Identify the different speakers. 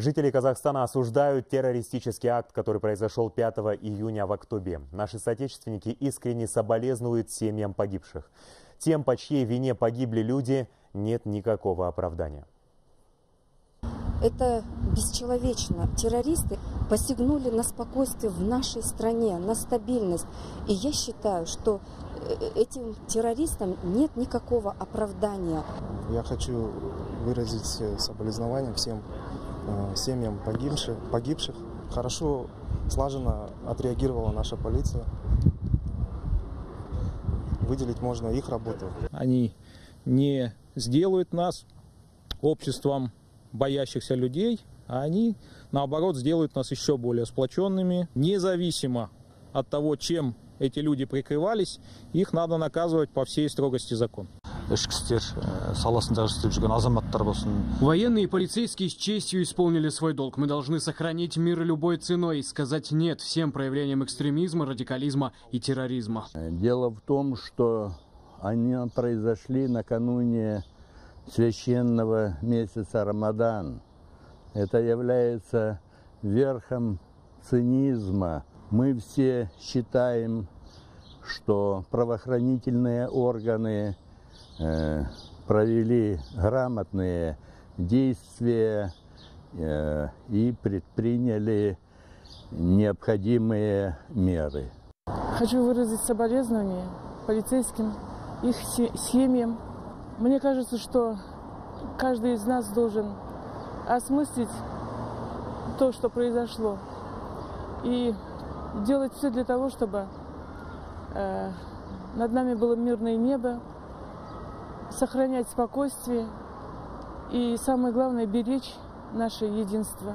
Speaker 1: Жители Казахстана осуждают террористический акт, который произошел 5 июня в Актобе. Наши соотечественники искренне соболезнуют семьям погибших. Тем, по чьей вине погибли люди, нет никакого оправдания.
Speaker 2: Это бесчеловечно. Террористы посягнули на спокойствие в нашей стране, на стабильность. И я считаю, что э, этим террористам нет никакого оправдания.
Speaker 3: Я хочу выразить э, соболезнования всем семьям погибших, погибших. Хорошо, слаженно отреагировала наша полиция. Выделить можно их работу.
Speaker 4: Они не сделают нас обществом боящихся людей, а они, наоборот, сделают нас еще более сплоченными. Независимо от того, чем эти люди прикрывались, их надо наказывать по всей строгости закона.
Speaker 5: Военные и полицейские с честью исполнили свой долг. Мы должны сохранить мир любой ценой и сказать «нет» всем проявлениям экстремизма, радикализма и терроризма.
Speaker 6: Дело в том, что они произошли накануне священного месяца Рамадан. Это является верхом цинизма. Мы все считаем, что правоохранительные органы э, провели грамотные действия э, и предприняли необходимые меры.
Speaker 7: Хочу выразить соболезнования полицейским, их семьям, мне кажется, что каждый из нас должен осмыслить то, что произошло, и делать все для того, чтобы э, над нами было мирное небо, сохранять спокойствие и, самое главное, беречь наше единство.